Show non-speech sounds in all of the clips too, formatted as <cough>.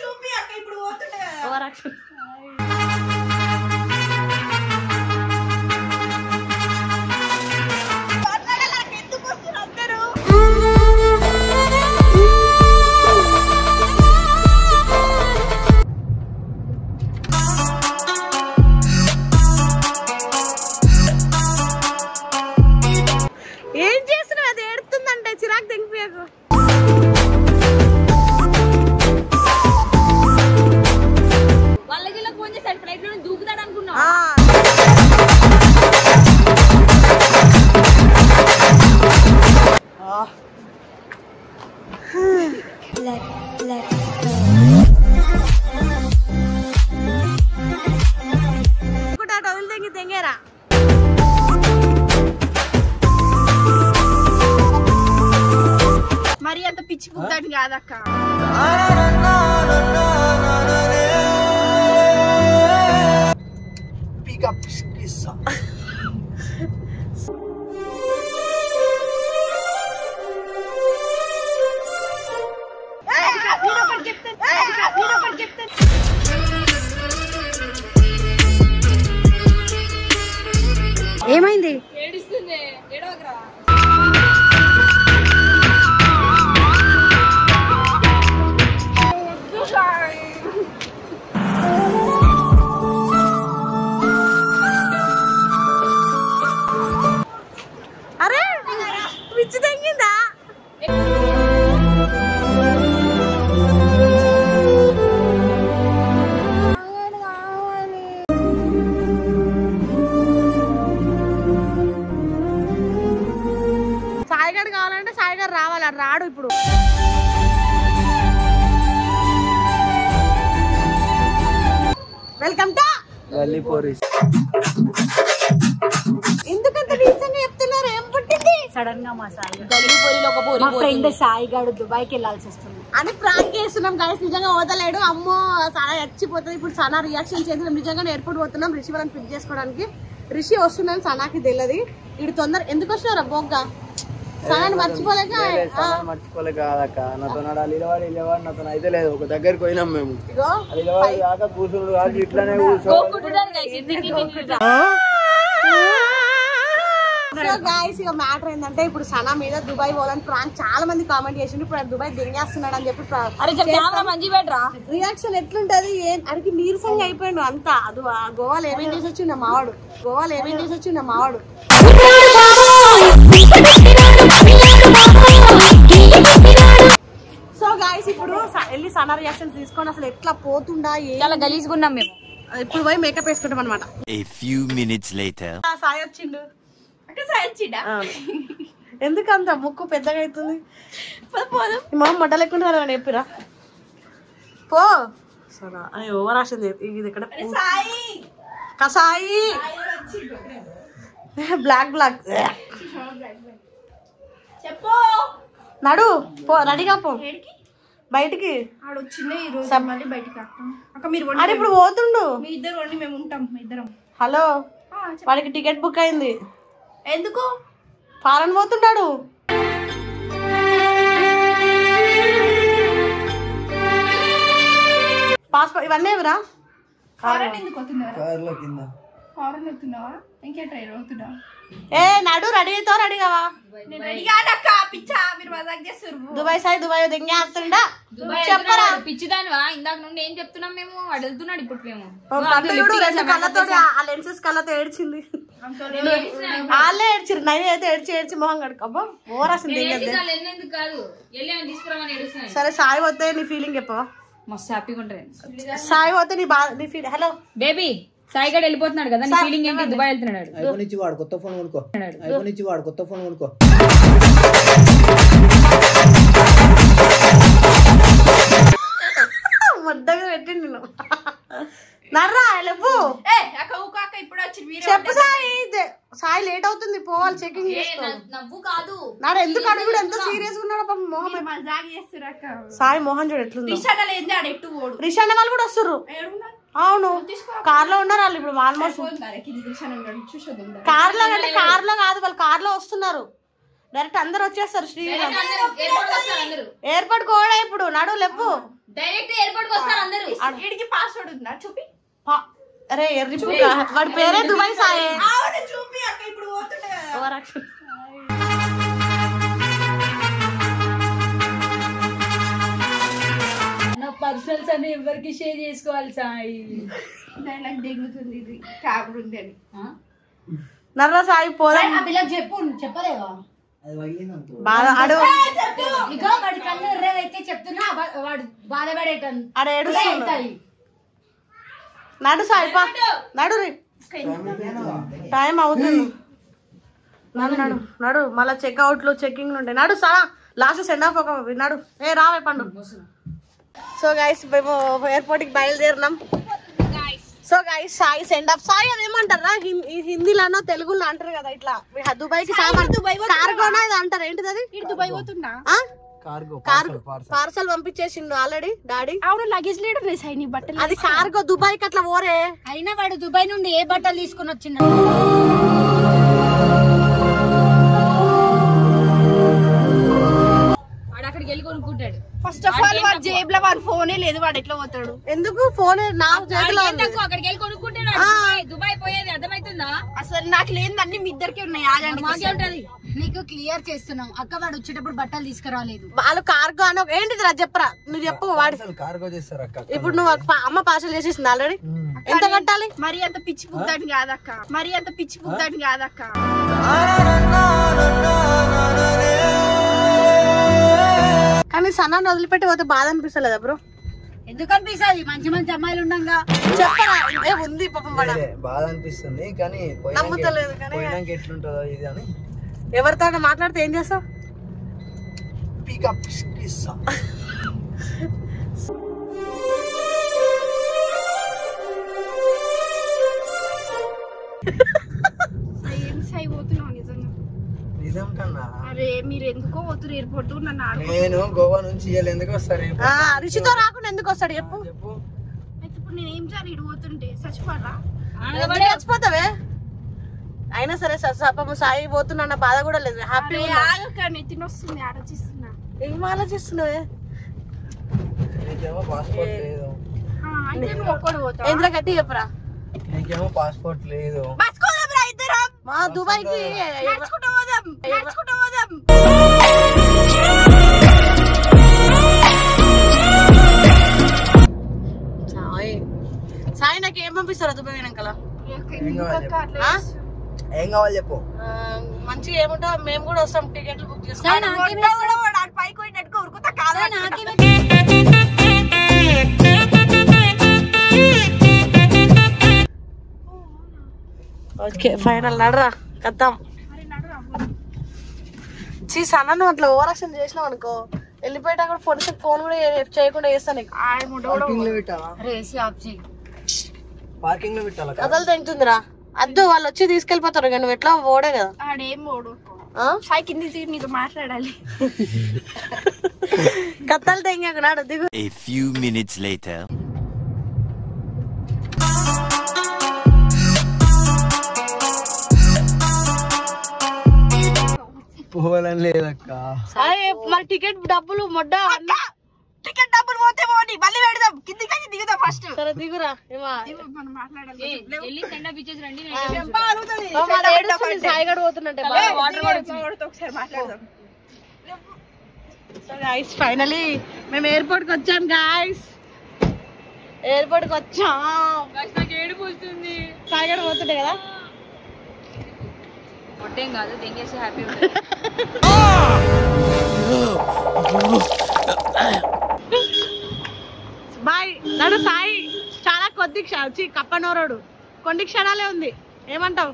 చూపి అక్క ఇప్పుడు పోతుండే మా ఫ్రెండ్ సాయి గాడు దుబాయ్కి వెళ్ళాల్సి వస్తుంది. అని ప్రాంక్ చేస్తున్నాం గైస్ నిజంగా వదలేడు అమ్మో సనా చచ్చిపోతుంది ఇప్పుడు సనా రియాక్షన్ చేస్తున్నాం నిజంగా ఎయిర్పోర్ట్ పోతున్నాం. రిషి వాళ్ళని పిక్ చేసుకోవడానికి. రిషి వస్తున్నాను సనాకి తెలియదు ఇటు తొందర ఎందుకు వస్తున్నారా బొగ్గ. సనాని మర్చిపోలేక ఆ, మర్చిపోలే కాదక్క. నాతో నాడు ఇలవాడు ఇలవాడు నాతో అయితే లేదు. ఒక దగ్గరికి పోయినాం మేము. ఇలవాడు కాక కూర్చున్నాడు. కాదు ఇట్లానే కూర్చో గాయస్ ఇక మ్యాటర్ ఏంటంటే ఇప్పుడు సనా మీద దుబాయ్ పోవాలని ప్రాంక్ చాలా మంది కామెంట్ చేసిండు ఇప్పుడు దుబాయ్ దిగేస్తున్నాడు అని చెప్పి రియాక్షన్ ఎట్లుంటది? ఏం అడిగి నీరసంగా అయిపోయాడు అంతా. అది గోవాలో ఏమేం చేసి వచ్చిండ మావాడు? గోవాలో ఏమేం చేసి వచ్చిండ మావాడు? సో గాయస్ ఇప్పుడు వెళ్ళి సనా రియాక్షన్ తీసుకొని అసలు ఎట్లా పోతుండా ఏం చాలా గలీజ్గున్నాం మేము. ఇప్పుడు పోయి మేకప్ వేసుకుంటాం అనమాట. సాయి వచ్చిండు. ఎందుకు అంత ముక్కు పెద్దగా అవుతుంది? మా మొట్ట లేకుండా అని చెప్పిరా. పో. సరే అయ్యో ఓవర్ రాసింది ఇది ఇక్కడ కసాయి <laughs> బ్లాక్ బ్లాక్. చెప్పు. నడు పో రెడీగా పో. బయటికి. అరే ఇప్పుడు పోతుండు. మీ ఇద్దరు వండి మేము ఉంటాం ఇద్దరం. హలో. వాడికి టికెట్ బుక్ అయింది. ఎందుకు? ఫారెన్ పోతుంటాడు. పాస్పోర్ట్ ఇవన్నీ ఎవరా? ఏ నడు రెడీ అవుతావు రెడీ కావా? దుబాయ్ సైడ్ దుబాయ్ దింగేస్తుండా చెప్పరా. పిచ్చిదానివా? ఇందాక నుండి ఏం చెప్తున్నాం మేము? వాడు వెళ్తున్నాడు ఇప్పుడు మేము రెండు కళ్ళతో ఆ లెన్సెస్ కళ్ళతో ఏడ్చింది. వాళ్ళే ఏడ్చిరు నైన్ అయితే ఏడ్చి ఏడ్చి మొహం కడుకోబ్బా ఓవర్ అసలు సరే సాయి పోతే నీ ఫీలింగ్ చెప్పవా? మస్తు హ్యాపీగా ఉంటారు. సాయి పోతే నీ బా నీ ఫీల్ హలో. బేబీ సాయిగడ్ వెళ్ళిపోతున్నాడు కదా నీ ఫీలింగ్ ఏంటి? దుబాయ్ వెళ్తున్నాడు. ఐఫోన్ ఇచ్చి వాడు కొత్త ఫోన్ కొనుక్కో. ఐఫోన్ ఇచ్చి వాడు కొత్త ఫోన్ కొనుక్కో. <laughs> ముద్దగా పెట్టింది నేను నర్రా ఇప్పుడు చెప్పు సాయి సాయి లేట్ అవుతుంది పోవాలి చెకింగ్ నవ్వు కాదు. నాడు ఎందుకు అడుగుడు ఎంత సీరియస్ ఉన్నాడు పాపం మొహం మీరు మజాక్ చేస్తారు అక్క. సాయి మోహన్ చూడు ఎట్లుంది. వాళ్ళు కూడా వస్తుర్రు. ఏడున్నారు అవును. కార్లో ఉన్నారు వాళ్ళు ఇప్పుడు ఆల్మోస్ట్ కార్లో అంటే కార్లో కాదు వాళ్ళు కార్లో వస్తున్నారు. డైరెక్ట్ అందరు వచ్చేస్తారు శ్రీరామ్. ఎయిర్పోర్ట్ వస్తారు అందరూ. ఎయిర్పోర్ట్ కూడా ఇప్పుడు నడు లేపు. డైరెక్ట్ ఎయిర్పోర్ట్ వస్తారు అందరూ. వీడికి పాస్వర్డ్ ఉందా? చూపి. అరే ఎర్రి. వాడి పేరే దుబాయ్ సాయే. నా పర్సనల్స్ అన్ని ఎవరికి షేర్ చేసుకోవాలి సాయి? నాకు దిగుతుంది ఇది. కాబడి ఉంది అని. నర్రా సాయి పిల్లకి చెప్పు చెప్పలేవా? అది పగిలిందంత బాగా అడు ఇక వాడి కళ్ళు చెప్తున్నా వాడు బాధపడేటం. ఆడ నడు సాయి నడు. రే. టైం అవుతుంది. నడు నడు నడు. మళ్ళా చెక్అవుట్లు చెక్కింగ్ ఉంటాయి. నడు సా. లాస్ట్ సెండ్ ఆఫ్ ఒక నడు. ఏ రావే పండు. సో గైస్ మేము ఎయిర్పోర్ట్కి బయలుదేరినాం. So guys Sai send off Sai అదేమంటారా హిందీలోనో తెలుగులో అంటారు కదా ఇట్లా. దుబాయ్కి సామాన్ కార్గోనా ఇది అంటారు? ఏంటిది అది? దుబాయ్ పోతున్నా? కార్గో పార్సల్ పంపించేసిండు ఆల్రెడీ డాడీ. అవును లగేజ్ లీడర్ సై నీ బట్టలు అది కార్గో దుబాయ్కి అట్లా పోరే. అయినా వాడు దుబాయ్ నుండి ఏ బట్టలు తీసుకుని వచ్చిండు? అక్కడికి వెళ్ళి కొనుక్కుంటాడు. ఫస్ట్ ఆఫ్ ఆల్ వాడి జేబులో వాడి ఫోనే లేదు వాడు ఎట్లా పోతాడు? ఎందుకు? ఫోన్ నా చేతిలో వాడికి ఏం ఉంది. తక్కువ అక్కడికి వెళ్ళి కొనుక్కుంటాడు వాడు. దుబాయ్ దుబాయ్ పోయేది అర్థమవుతుందా? అసలు నాకు లేని అన్ని మీ ఇద్దరికి ఉన్నాయి. ఆగండి మాకే ఉంటది నీకు క్లియర్ చేస్తున్నాం. అక్క వాడు వచ్చేటప్పుడు బట్టలు తీసుకురాలేదు. వాళ్ళు కార్గో అని ఒక- ఏంటిది రా చెప్పరా? నువ్వు చెప్పు వాడి అసలు కార్గో చేస్తారు అక్క ఇప్పుడు నువ్వు ఒక పా- అమ్మ పార్సల్ చేసేసింది ఆల్రెడీ. ఎంత కట్టాలి? మరి అంత పిచ్చి పుద్దాని కాదక్క. మరి అంత పిచ్చి పుద్దాని కాదక్క. కానీ సన్నాన్ని వదిలిపెట్టి పోతే బాధ అనిపిస్తలేదా బ్రో ఎందుకు అనిపిస్తుంది? మంచి మంచి అమ్మాయిలు ఉండంగా. చెప్పరా? ఏ ఉంది పాపం వాడ? అదే, బాధ అనిపిస్తుంది కానీ నమ్ముతలేదు కానీ. పోయినాక ఎట్లుంటుందో ఇది అని. ఎవరితో మాట్లాడితే ఏం చేస్తావు? పికప్ ఇస్తా నిజం కన్నా అరే మీరు ఎందుకో ఎయిర్పోర్ట్ నన్ను నేను గోవా నుంచి ఎందుకు వస్తారు? ఆ, రిషితో రాకుండా ఎందుకు వస్తాడు చెప్పు. చెప్పు. ఇప్పుడు నేను ఏం చేయాలి? పోతుంటే చచ్చిపోరా చచ్చిపోతావే? అయినా సరే స- స- పాపం సాయి పోతున్నా బాధ కూడా లేదు. హ్యాపీ ఆలోచిస్తున్నా. ఏం ఆలోచిస్తున్నావే? ఏంద్రా గట్టి చెప్పరా? నీకేమో పాస్పోర్ట్ లేదు. మా దుబాయ్కి సాయి. సాయి నాకు ఏం పంపిస్తారా దుబాయ్ వెనకాల? ఏం కావాలి చెప్పు. మంచిగా ఏముంటో మేము కూడా వస్తాం టికెట్లు బుక్ ఆడు పైకి పోయినట్టుగా ఉరుకుతా కాదు ఓకే ఫైనల్ నడరా కద్దాం. చీ సన్న నువ్వు అట్లా ఓవర్ యాక్షన్ చేసినావు అనుకో. వెళ్ళిపోయేటప్పుడు ఫోన్ ఫోన్ కూడా చేయకుండా చేస్తాను కూడా పార్కింగ్లో పెట్టాలా రేసి ఆఫ్ చేయి పార్కింగ్లో పెట్టాలా కథలు తెంగుతుందిరా అద్దు వాళ్ళు వచ్చి తీసుకెళ్ళిపోతారు ఇక నువ్వు ఎట్లా ఓడే కదా. ఆడేం ఆ? సాయి కింది నీతో మాట్లాడాలి. కథలు తెంగాక నాడు దిగు. A few minutes later. పోవాలని లేదక్క. సాయి మరి టికెట్ డబ్బులు మొడ్డ టికెట్ డబ్బులు పోతే పోనీ మళ్ళీ పెడదాం. కిందికి దిగుదాం ఫస్ట్ సరే దిగురా సాయిగడు పోతున్నట్టే ఒకసారి మాట్లాడదాం. సో గైస్ ఫైనలీ మేము ఎయిర్పోర్ట్కి వచ్చాం గాయస్ ఎయిర్పోర్ట్కి వచ్చాం. సాయిగడు పోతుండే కదా. పొట్టేం కాదు దెంగేసి హ్యాపీ <laughs> బాయ్ నడు సాయి చాలా కొద్ది ఛీ, కప్పనోరోడు. కొన్ని క్షణాలే ఉంది. ఏమంటావు?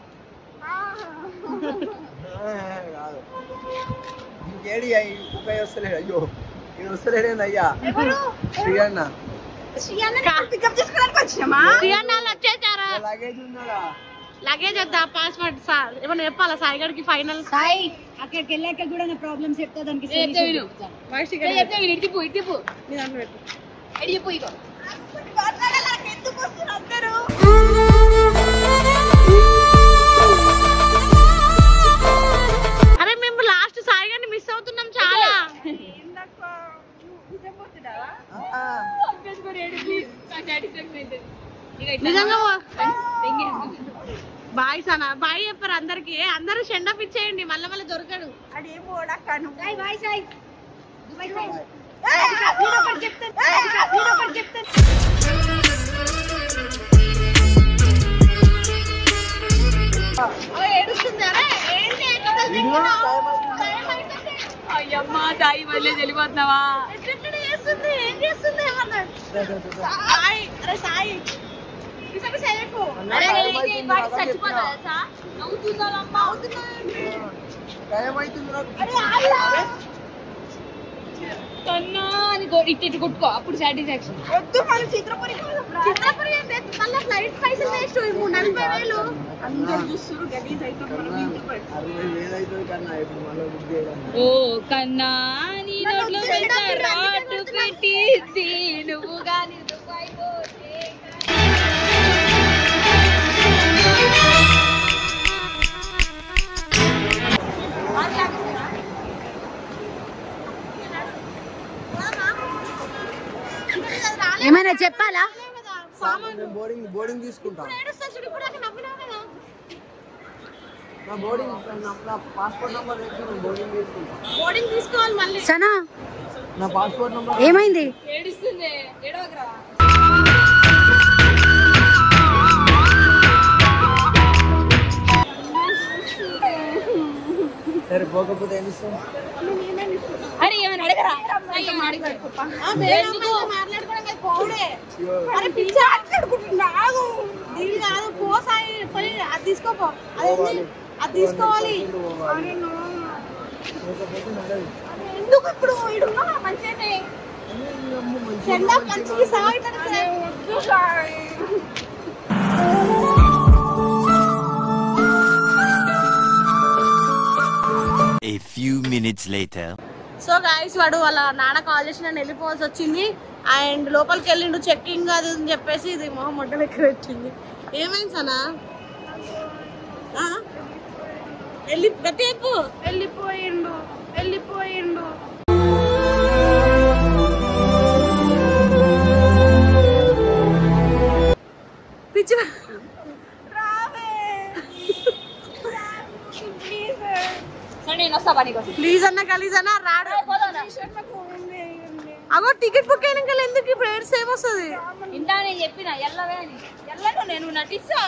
ఇంకేడి ఇంకా వస్తలేడు. అయ్యో ఇది అయ్యా? శ్రీయన్న. పికప్ చేసుకోవడానికి వచ్చినామా? ప్రియాన్నాళ్ళు వచ్చేసారా? లగేజ్ ఉన్నాడా లగేజ్ వద్దా? పాస్పోర్ట్ సార్ ఏమన్నా చెప్పాలా? సాయిగడికి ఫైనల్ సాయి అక్కడికి వెళ్ళాక కూడా నా ప్రాబ్లమ్స్ చెప్తా దానికి చెప్తా. ఇటు ఇటు వస్తున్నారు అందరూ? అయ్యమ్మా సాయి వదిలే వెళ్ళిపోతున్నావా? ఎట్లెట్లనే చేస్తుంది? ఏం చేస్తుంది ఏమన్నా సాయి అరే సాయి. ఈసారి చేయకు. అరే ఇది వాటి చచ్చిపోతా తెలుసా? నవ్వుతుందాలమ్మా టైం అవుతుంది నాకు అరే ఆగురా. కన్నా అని ఇటు ఇటు కొట్టుకో. అప్పుడు సాటిస్ఫాక్షన్ వద్దు మనం చిత్రపురి చిత్రపురి ఏంటి? మళ్ళా ఫ్లైట్ పైసలు వేస్ట్ ఇప్పుడు నలభై వేలు. అందరు చూస్తారు గలీజ్ అయితే మనం ఇంటికి పోయి. అరవై వేలు అవుతుంది కన్నా ఇప్పుడు మళ్ళీ బుక్ చేయడం ఓ కన్నా నీ నోట్లో పెట్టింది నువ్వు గాని బోర్డింగ్ బోర్డింగ్ తీసుకుంటా. నా బోర్డింగ్ నా పాస్పోర్ట్ నెంబర్ నేను బోర్డింగ్ తీసుకుంటా. బోర్డింగ్ తీసుకోవాలి మళ్ళీ. సనా నా పాస్పోర్ట్ నెంబర్ ఏమైంది? ఏడుస్తుంది ఏడవకరా. సరే పోకపోతే ఏమి అది తీసుకోపో అది తీసుకోవాలి ఎందుకు ఇప్పుడు ఇడున్నా మంచిగానే A few minutes later. So guys వాడు వాళ్ళ నాన్న కాల్ చేసి నన్ను వెళ్ళిపోవాల్సి వచ్చింది. అండ్ లోపలికి వెళ్ళిండు చెక్కింగ్ అది అని చెప్పేసి ఇది మొహం మొట్ట లెక్క పెట్టింది. ఏమైంది సనా? వెళ్ళి గట్టి చెప్పు. వెళ్ళిపోయిండు వెళ్ళిపోయిండు. పిచ్చి సరే నేను వస్తా పని కోసం ప్లీజ్ అన్న గలీజ్ అన్న రాడు. అగో టికెట్ బుక్ అయినాక ఎందుకు ఇప్పుడు ఏడ్స్ ఏమొస్తుంది ఇందా నేను చెప్పిన ఎల్లవే అని. ఎల్లను నేను నటిస్తా.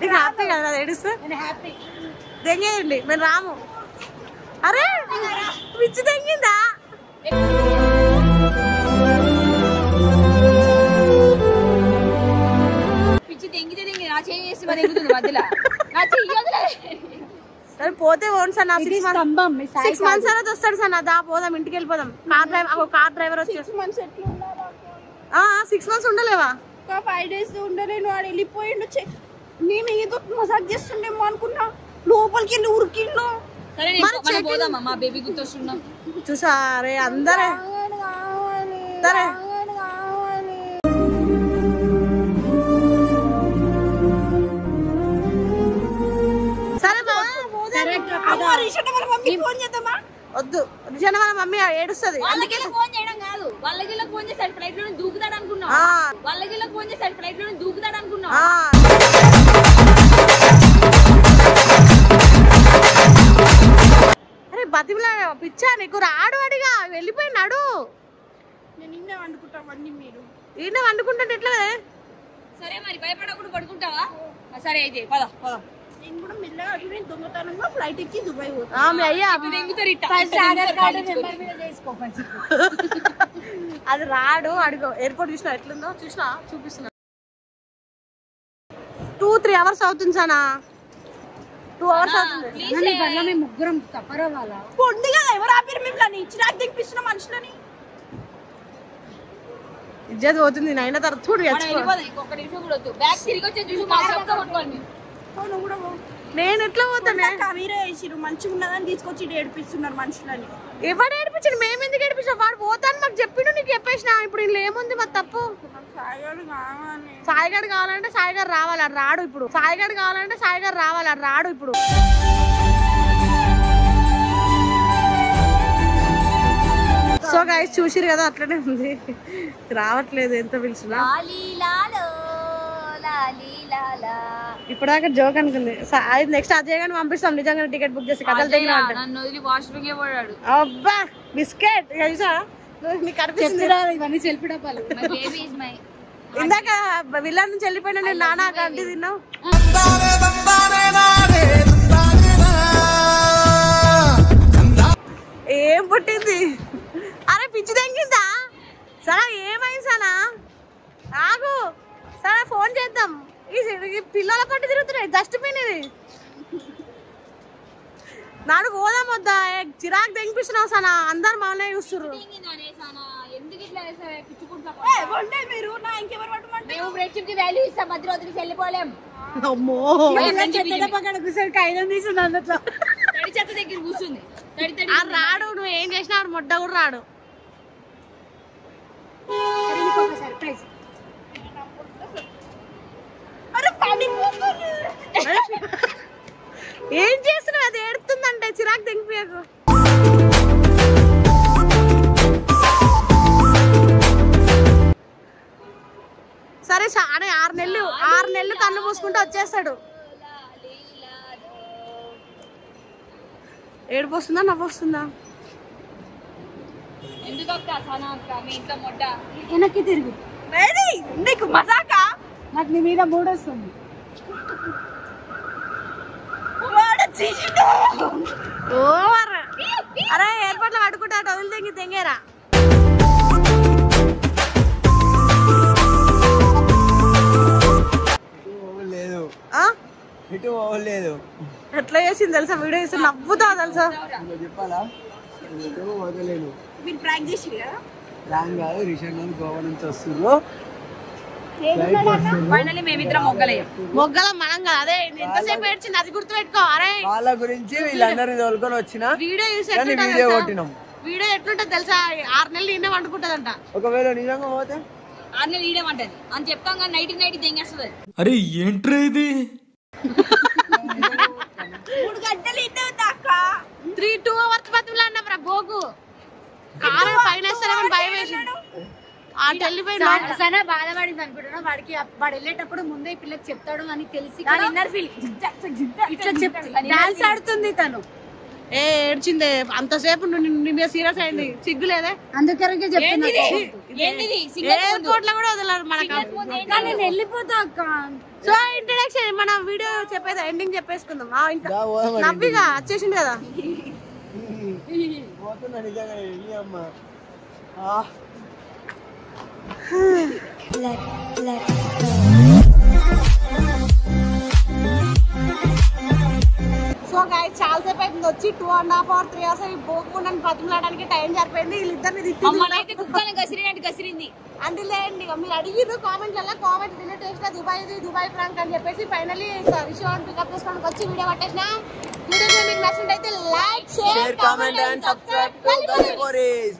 నీకు హ్యాపీ కదా ఏడుస్తే? దెంగేయండి మేము రాము. అరే పిచ్చి దెంగిందా? పిచ్చి తెంగితే తెంగి నా చేసి మరి ఎగుతుంది మధ్యలో. నా చెయ్యి వదిలే సరే పోతే ఓన్ సార్ సిక్స్ మంత్స్ తర్వాత వస్తాడు సార్ నా దా పోదాం ఇంటికి వెళ్ళిపోదాం. కార్ డ్రైవర్ ఒక కార్ డ్రైవర్ వచ్చి మంత్స్ ఎట్లా ఉండాలి సిక్స్ మంత్స్ ఉండలేవా? ఫైవ్ డేస్ ఉండలేను వాడు వెళ్ళిపోయిండు నేను ఏదో మసాజ్ చేస్తుండేమో అనుకున్నా. లోపలికి వెళ్ళి ఉరికిండు. సరే నేను మనం పోదామా? మా బేబీ గుర్తొస్తున్నాం చూసా అరే అందరే సరే. వద్దు. నిజాన వాళ్ళ మమ్మీ ఏడుస్తుంది. వాళ్ళకి ఫోన్ చేయడం కాదు. వాళ్ళకి ఫోన్ చేశాడు ఫ్లైట్లో దూకుతాడు అనుకున్నావు? ఆ. వాళ్ళకి ఫోన్ చేశాడు ఫ్లైట్లో దూకుతాడు అనుకున్నావు? ఆ. అరే బతిమిలా పిచ్చా నీకు రాడు అడిగా. వెళ్ళిపోయినాడు నేను నిన్నే వండుకుంటా అవన్నీ మీరు. ఈయన వండుకుంటుంటే ఎట్లా సరే మరి భయపడకుండా పడుకుంటావా? సరే అయితే పద పద. నేను కూడా మెల్లగా అటు నేను దొంగతనంగా ఫ్లైట్ ఎక్కి దుబాయ్ పోతా. ఆ, మీ అయ్యా దెంగుతారు ఇట్ట. <laughs> అది రాడు అడుగు. ఎయిర్పోర్ట్ చూసినా ఎట్లుందో చూసినా చూపిస్తున్నా. టూ త్రీ అవర్స్ అవుతుంది సానా. టూ అవర్స్ అవుతుంది. ప్లీజ్ ముగ్గురం సఫర్ అవ్వాలా పొండి కదా ఎవరు ఆపారు మిమ్మల్ని? తెప్పిస్తున్న మనుషులని. ఇజ్జత్ పోతుంది నైనా తర్వాత చూడు మా. నేను ఎట్లా పోతానే మీరే వేసిరు మంచిగా ఉన్నదని తీసుకొచ్చి ఏడిపిస్తున్నారు మనుషులని. ఎవడు ఏడిపించాడు? మేము ఎందుకు ఏడిపించాం వాడు పోతాను మాకు చెప్పిండు నీకు చెప్పేసిన. ఇప్పుడు ఏముంది మరి తప్పు? సాయిగాడు కావాలి సాయిగాడు కావాలంటే సాయిగారు రావాలి అది రాడు ఇప్పుడు. సాయిగాడు కావాలంటే సాయిగారు రావాలి అది రాడు ఇప్పుడు. సో గాయస్ చూసిరు కదా అట్లనే ఉంది. రావట్లేదు ఎంత పిలిచినా. ఇప్పటిదాకా జోక్ అనుకుంది. అది నెక్స్ట్ అజయ్ గారిని పంపిస్తాం. నిజంగా టికెట్ బుక్ చేసి కథలు తెగిన వాష్రూమ్ అబ్బా బిస్కెట్. తెలుసా నువ్వు- నీకు కనిపిస్తుంది. ఇవన్నీ సెల్ఫీ డబ్బాలు. మై బేబీ ఇస్ మై ఇందాక విల్లా నుంచి వెళ్ళిపోయినా నేను నానా గడ్డి తిన్నావు? ఏం పుట్టింది? అరే పిచ్చి తెంగిందా? సరే ఏమైంది సనా? ఆగు. సరే ఫోన్ చేద్దాం. ఈ పిల్లల పట్టు తిరుగుతున్నాయి డస్ట్బిన్ ఇది. నాడు పోదాం వద్దా? ఏ చిరాకు తెంగిపిస్తున్నావు సనా. అందరు మానే చూస్తుర్రు. ఎందుకు ఇట్లా చేసావే? పిచ్చుకుంటా ఉండే మీరు నా ఇంకెవరు పట్టమంటే మేము ఫ్రెండ్షిప్కి వాల్యూ ఇస్తాం మధ్య వదిలి వెళ్ళిపోలేం. అమ్మో. పక్కన కూర్చొని కైలం తీసుంది అందులో తడి చెత్త దగ్గర కూర్చుంది. తడి తడి ఆ రాడు నువ్వు ఏం చేసినా ముడ్డ కూడా రాడు. సర్ప్రైజ్ అరే పడిపోతుంది <laughs> ఏం చేస్తున్నావు? అది ఏడుతుందంటే. చిరాకు తెంగిపోయాకు. సరే అరే ఆరు నెలలు ఆరు నెలలు కన్ను మూసుకుంటే వచ్చేస్తాడు. ఏడుపు వస్తుందా నవ్వు వస్తుందా వెనక్కి తిరుగు. నీకు మజాకా? నాకు నీ మీద మూడు వస్తుంది వాడు చీచిండు. ఓవర్. అరే ఏర్పాట్లు పడుకుంటా వదిలి తెంగి తెంగేరా? ఇటు పోలేదు ఎట్లా చేసింది తెలుసా? వీడియో చేసి నవ్వుతావు తెలుసా? చెప్పాలా? ఇటు పోతలేను మీరు ప్రాంక్ చేసి కదా. రాంగ్ కాదు రిషన్ గోవా నుంచి వస్తున్నారు ఫైనల్లీ మేమిద్దరం మొగ్గలేం మొగ్గల మనం కాదు. అదే ఎంతసేపు ఏడ్చింది అది గుర్తుపెట్టుకో. అరే వాళ్ళ గురించి వీళ్ళందరినీ తోలుకొని వచ్చిన వీడియో చూసి వీడియో తెలుసా? కొట్టినాం. వీడియో ఎట్లుంటది తెలుసా? ఆరు నెలలు ఇన్నే వండుకుంటదంట. ఒకవేళ నిజంగా పోతే? ఆరు నెలలు ఈడేమంటది అని చెప్తాం కానీ నైట్ నైట్ తెంగేస్తుంది అరే ఏంట్రా ఇది? మూడు గంటలు ఇద్దే అక్క. త్రీ టూ అవర్స్ బతుకులు అన్నవరా బోగు కారు పైన భయం వేసింది ఆ వెళ్ళిపోయినా సనా బాధపడింది అనుకుంటున్నా వాడికి వాడు వెళ్ళేటప్పుడు ముందే ఈ పిల్లకి చెప్తాడు అని తెలిసి ఇన్నర్ ఫీలింగ్ ఇట్లా చెప్తాడు. డాన్స్ ఆడుతుంది తను. ఏ ఏడ్చిందే? అంతసేపు నీ మీద సీరియస్ అయింది. సిగ్గు లేదే అందుకరకే చెప్తున్నా. ఎయిర్పోర్ట్లో కూడా వదలరు మనకు. వెళ్ళిపోతా అక్క. సో ఇంట్రడక్షన్ మన వీడియో చెప్పేది ఎండింగ్ చెప్పేసుకుందాం. ఇంకా నవ్విగా వచ్చేసింది కదా. పోతున్నా నిజంగా వెళ్ళి అమ్మ ఆ, సో గాయ చాలా సేపు అయిపోయింది వచ్చి two and half hour three hours పోకుండా బతిమలాడడానికి టైం సరిపోయింది వీళ్ళిద్దరిని తిట్టి కుక్కని కసిరినట్టు కసిరింది. అంటే లేండి ఇక మీరు అడిగిరు కామెంట్లలో కామెంట్ డిలీట్ చేసిన దుబాయ్ దుబాయ్ ప్రాంక్ అని చెప్పేసి ఫైనల్లీ రిషోన్ పికప్ చేసుకోవడానికి వచ్చి వీడియో పట్టేసిన. వీడియో మీకు నచ్చినట్టయితే like share comment and subscribe to Galli Poris